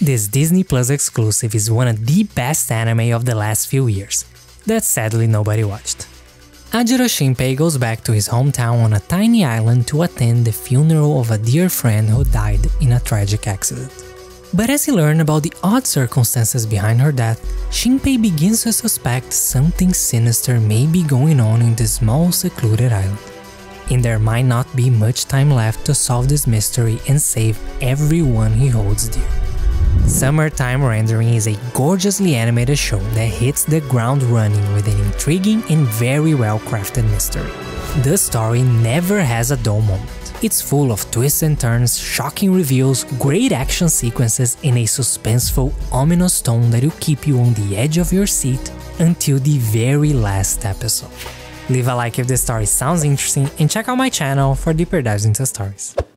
This Disney Plus exclusive is one of the best anime of the last few years, that sadly nobody watched. Ajiro Shinpei goes back to his hometown on a tiny island to attend the funeral of a dear friend who died in a tragic accident. But as he learns about the odd circumstances behind her death, Shinpei begins to suspect something sinister may be going on in this small secluded island. And there might not be much time left to solve this mystery and save everyone he holds dear. Summertime Rendering is a gorgeously animated show that hits the ground running with an intriguing and very well crafted mystery. The story never has a dull moment. It's full of twists and turns, shocking reveals, great action sequences, and a suspenseful, ominous tone that will keep you on the edge of your seat until the very last episode. Leave a like if the story sounds interesting and check out my channel for deeper dives into stories.